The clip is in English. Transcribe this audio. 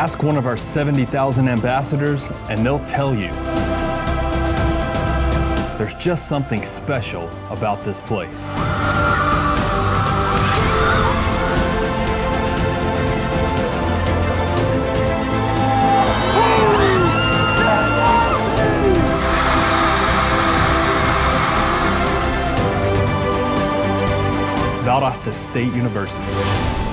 Ask one of our 70,000 ambassadors, and they'll tell you. There's just something special about this place. Valdosta State University.